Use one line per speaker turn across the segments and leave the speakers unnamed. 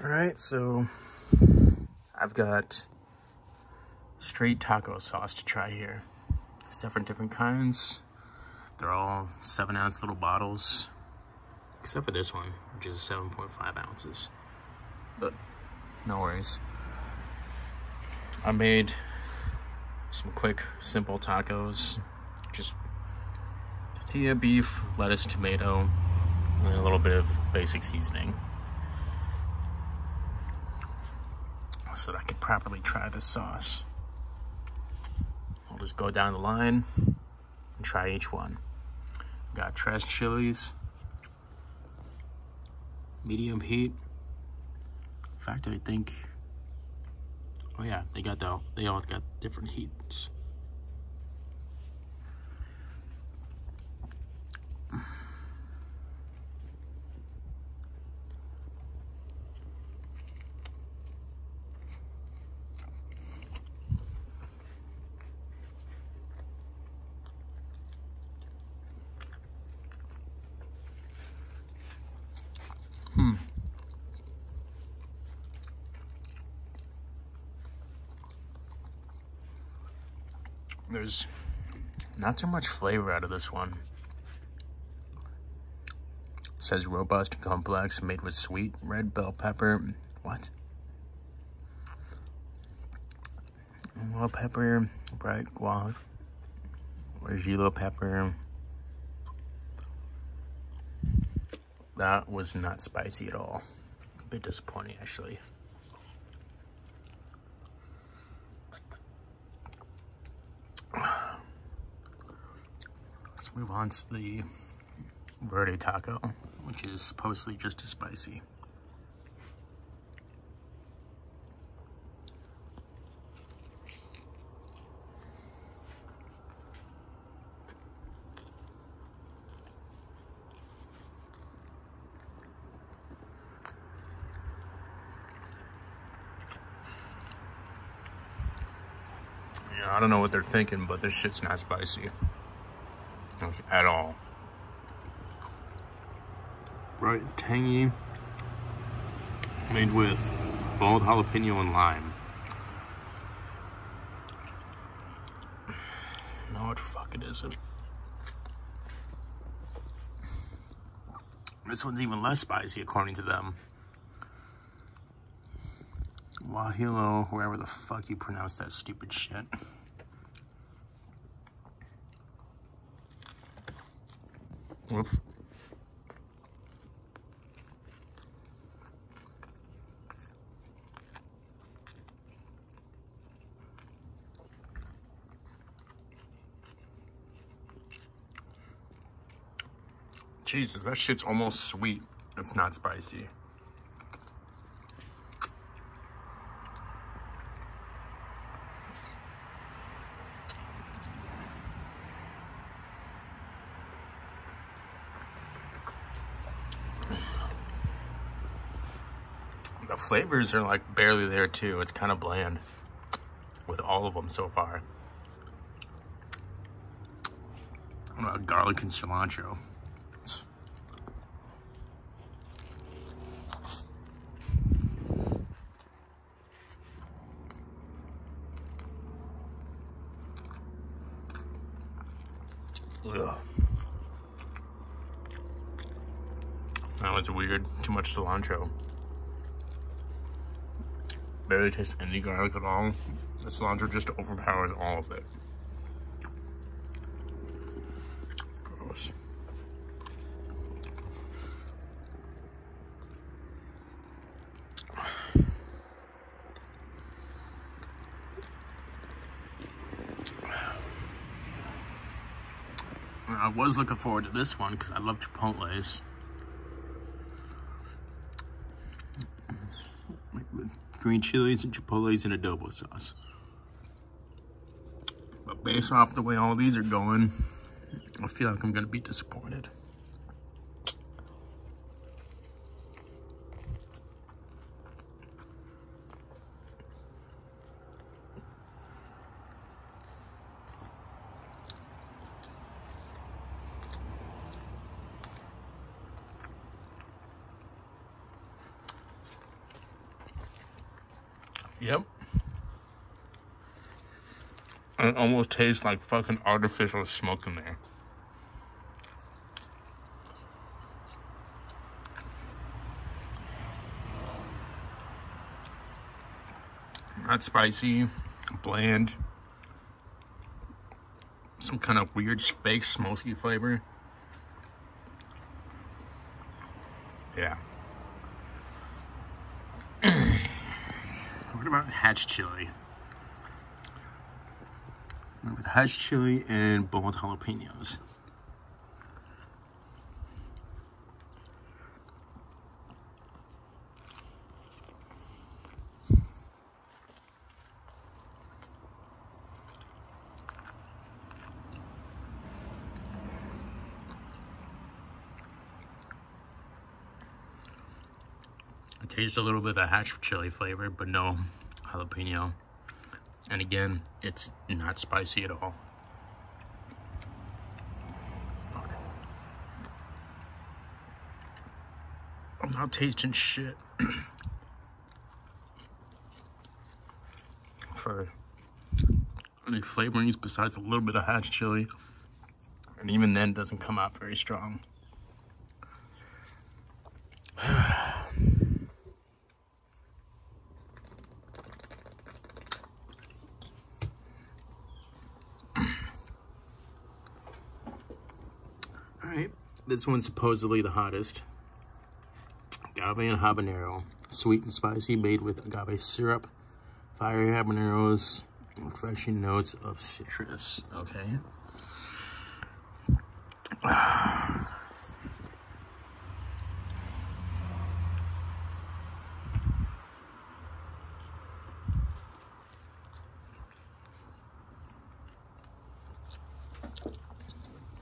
All right, so I've got street taco sauce to try here. Seven different kinds. They're all seven ounce little bottles, except for this one, which is 7.5 ounces. But no worries. I made some quick, simple tacos. Just tortilla, beef, lettuce, tomato, and a little bit of basic seasoning. So that I could properly try this sauce. I'll just go down the line and try each one. Got tres chilies, medium heat. In fact, I think, oh yeah, they got the, they all got different heats. There's not too much flavor out of this one. It says robust and complex, made with sweet red bell pepper. What? Well, pepper, bright guac, or pepper. That was not spicy at all. A bit disappointing, actually. Move on to the verde taco, which is supposedly just as spicy. I don't know what they're thinking, but this shit's not spicy. At all. Right, tangy. Made with boiled jalapeno and lime. No, what fuck it isn't. This one's even less spicy according to them. Wahilo, wherever the fuck you pronounce that stupid shit. Whoops. Jesus, that shit's almost sweet. It's not spicy. The flavors are like barely there too. It's kind of bland with all of them so far. What about garlic and cilantro? Ugh. That was weird. Too much cilantro. Barely taste any garlic at all. The cilantro just overpowers all of it. Gross. I was looking forward to this one because I love Chipotle's. Green chilies and Chipotle's and adobo sauce. But based off the way all these are going, I feel like I'm going to be disappointed. Yep. It almost tastes like fucking artificial smoke in there. Not spicy, bland. Some kind of weird fake smoky flavor. Yeah. What about hatch chili? With hatch chili and boiled jalapenos. I taste a little bit of the hatch chili flavor, but no jalapeno. And again, it's not spicy at all. Fuck. I'm not tasting shit. For any flavorings besides a little bit of hatch chili. And even then doesn't come out very strong. This one's supposedly the hottest. Agave and habanero. Sweet and spicy, made with agave syrup, fiery habaneros, and refreshing notes of citrus. Okay.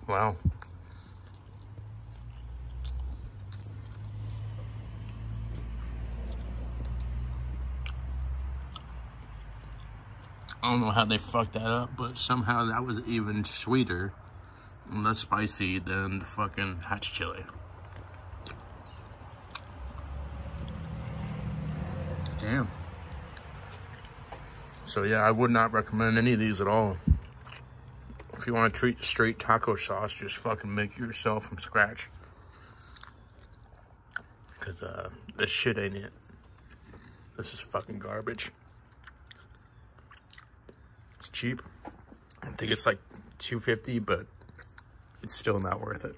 Wow. I don't know how they fucked that up, but somehow that was even sweeter and less spicy than the fucking hatch chili. Damn. So yeah, I would not recommend any of these at all. If you want to treat street taco sauce, just fucking make it yourself from scratch. Cause uh, this shit ain't it. This is fucking garbage. Cheap. I think it's like 250, but it's still not worth it.